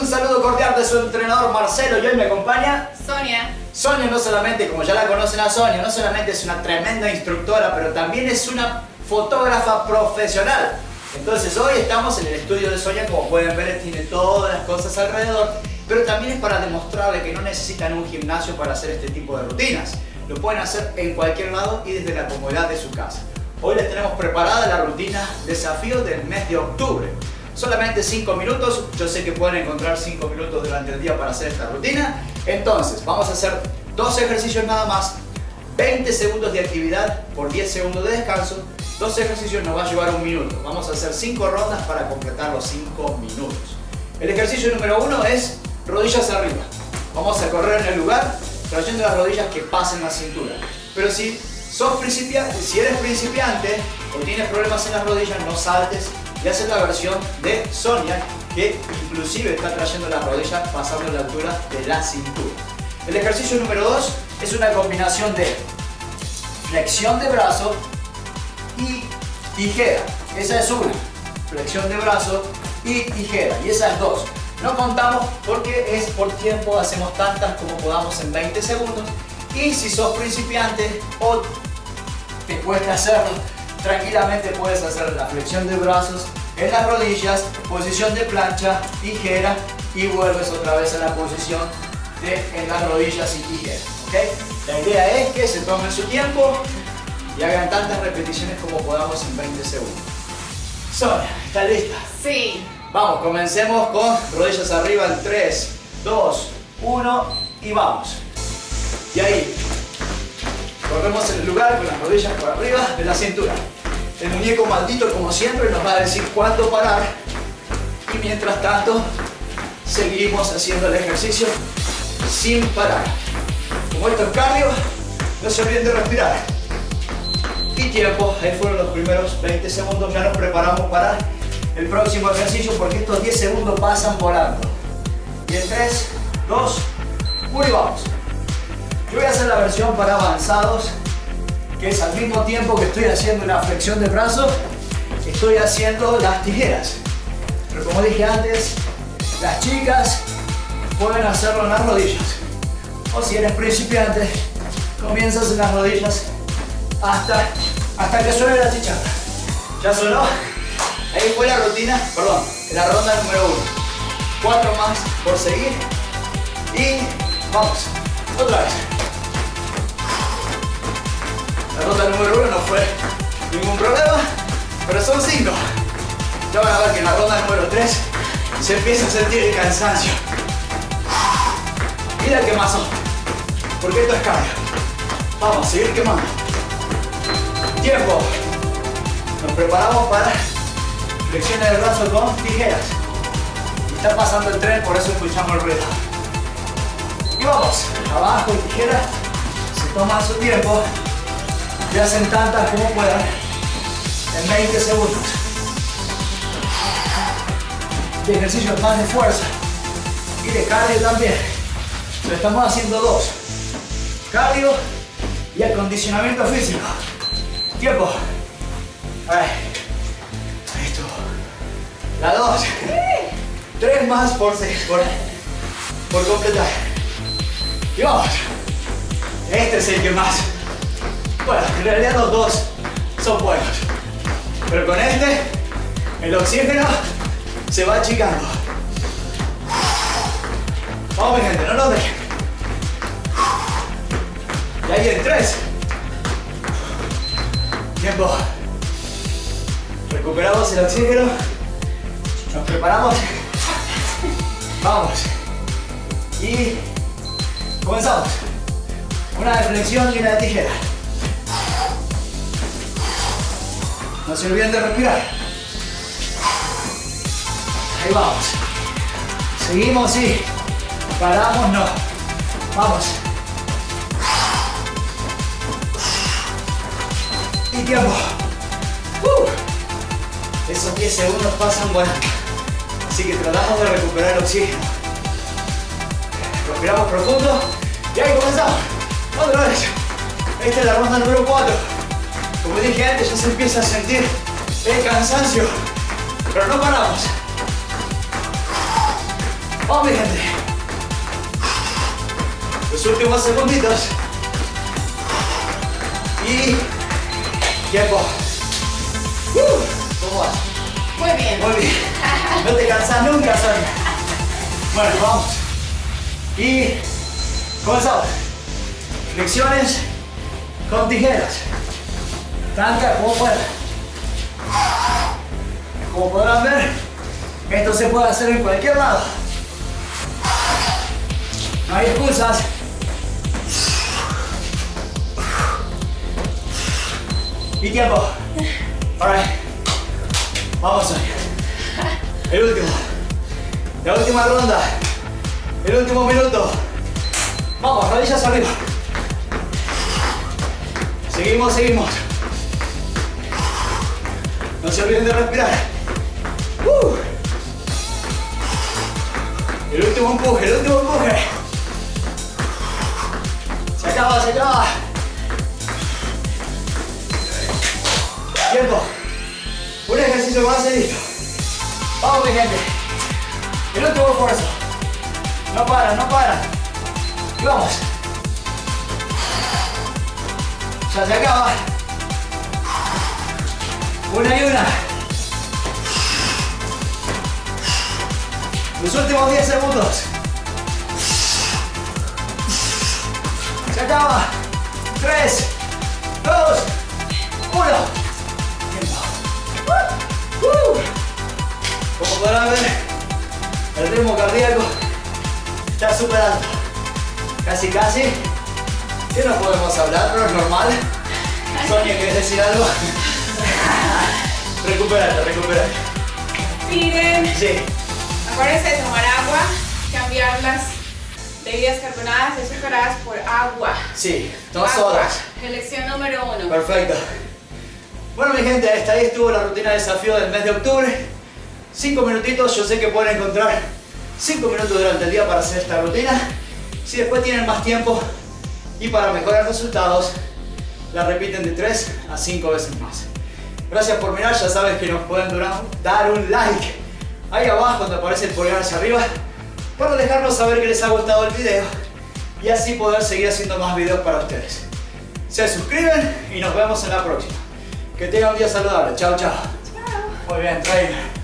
un saludo cordial de su entrenador Marcelo y hoy me acompaña Sonia. Sonia no solamente, como ya la conocen a Sonia, no solamente es una tremenda instructora, pero también es una fotógrafa profesional. Entonces hoy estamos en el estudio de Sonia, como pueden ver tiene todas las cosas alrededor, pero también es para demostrarle que no necesitan un gimnasio para hacer este tipo de rutinas. Lo pueden hacer en cualquier lado y desde la comodidad de su casa. Hoy les tenemos preparada la rutina desafío del mes de octubre. Solamente 5 minutos, yo sé que pueden encontrar 5 minutos durante el día para hacer esta rutina. Entonces, vamos a hacer dos ejercicios nada más, 20 segundos de actividad por 10 segundos de descanso. Dos ejercicios nos va a llevar un minuto. Vamos a hacer 5 rondas para completar los 5 minutos. El ejercicio número 1 es rodillas arriba. Vamos a correr en el lugar trayendo las rodillas que pasen la cintura. Pero si sos principiante, si eres principiante o tienes problemas en las rodillas, no saltes y haces la versión de Sonia, que inclusive está trayendo las rodillas pasando la altura de la cintura. El ejercicio número 2 es una combinación de flexión de brazo y tijera. Esa es una. Flexión de brazo y tijera. Y esas dos. No contamos porque es por tiempo, hacemos tantas como podamos en 20 segundos. Y si sos principiante o te cuesta hacerlo, tranquilamente puedes hacer la flexión de brazos en las rodillas, posición de plancha, tijera y vuelves otra vez a la posición de en las rodillas y tijera. ¿okay? La idea es que se tomen su tiempo y hagan tantas repeticiones como podamos en 20 segundos. Sonia, ¿está lista? Sí. Vamos, comencemos con rodillas arriba en 3, 2, 1 y vamos. Y ahí, corremos en el lugar con las rodillas por arriba de la cintura. El muñeco maldito, como siempre, nos va a decir cuándo parar. Y mientras tanto, seguimos haciendo el ejercicio sin parar. Como esto es cardio, no se olviden de respirar. Y tiempo, ahí fueron los primeros 20 segundos, ya nos preparamos para el próximo ejercicio porque estos 10 segundos pasan volando. Y en 3, 2, 1 y vamos. Yo voy a hacer la versión para avanzados, que es al mismo tiempo que estoy haciendo una flexión de brazos, estoy haciendo las tijeras. Pero como dije antes, las chicas pueden hacerlo en las rodillas. O si eres principiante, comienzas en las rodillas hasta, hasta que suene la chicharra. ¿Ya sonó? Ahí fue la rutina, perdón, la ronda número uno. Cuatro más por seguir. Y vamos, otra vez. La ronda número uno no fue ningún problema, pero son cinco. Ya van a ver que en la ronda número tres se empieza a sentir el cansancio. Y la quemazón, porque esto es cardio. Vamos a seguir quemando. Tiempo. Nos preparamos para flexiones del brazo con tijeras. Está pasando el tren, por eso escuchamos el ruido. Y vamos, abajo y tijeras. Se toman su tiempo y hacen tantas como puedan en 20 segundos. De ejercicios más de fuerza y de cardio también. Lo estamos haciendo dos. Cardio y acondicionamiento físico. Tiempo. Ahí. Esto. La dos. Tres más por, seis, por, por completar. Y vamos. Este es el que más. Bueno, en realidad los dos son buenos. Pero con este, el oxígeno se va achicando. Vamos mi gente, no nos dejen. Y ahí en tres. Tiempo. Recuperamos el oxígeno. Nos preparamos. Vamos. Y comenzamos. Una de flexión y una tijera. No se olviden de respirar. Ahí vamos. Seguimos y paramos, no. Vamos. Y tiempo. Uh. Esos 10 segundos pasan bueno. Así que tratamos de recuperar el oxígeno. Respiramos profundo y ahí comenzamos. Otra vez. Esta es la ronda número 4. Como dije antes, ya se empieza a sentir el cansancio. Pero no paramos. Vamos, mi gente. Los últimos segunditos. Y tiempo. Uh, ¿Cómo vas? Muy bien. Muy bien. No te cansas nunca, Sonia. Bueno, vamos. Y comenzamos. Flexiones con tijeras. Tanca como pueda. Como podrán ver, esto se puede hacer en cualquier lado. No hay excusas. Y tiempo. Alright. Vamos, Sonia. El último. La última ronda. El último minuto. Vamos, rodillas arriba. Seguimos, seguimos. No se olviden de respirar. Uh. El último empuje, el último empuje. Se acaba, se acaba. Tiempo. Un ejercicio más y listo. Vamos, mi gente. El último esfuerzo. No para, no para. Y vamos. Ya se acaba. Una y una. Los últimos 10 segundos. Se acaba. 3, 2, 1. Tiempo. Como podrán ver, el ritmo cardíaco está súper alto. Casi, casi. Que no podemos hablar, pero es normal. Sonia, ¿quieres decir algo? Recupérate, recupérate. Miren, Sí, acuérdense de tomar agua, cambiar las bebidas carbonadas y azucaradas por agua. sí, dos Agua, horas. Elección número uno. Perfecto. Bueno, mi gente, hasta ahí estuvo la rutina de desafío del mes de octubre. Cinco minutitos, yo sé que pueden encontrar cinco minutos durante el día para hacer esta rutina. Si después tienen más tiempo y para mejorar resultados, la repiten de 3 a 5 veces más. Gracias por mirar, ya sabes que nos pueden durar- dar un like ahí abajo donde aparece el pulgar hacia arriba para dejarnos saber que les ha gustado el video y así poder seguir haciendo más videos para ustedes. Se suscriben y nos vemos en la próxima. Que tengan un día saludable. Chao, chao. Chao. Muy bien, trainer.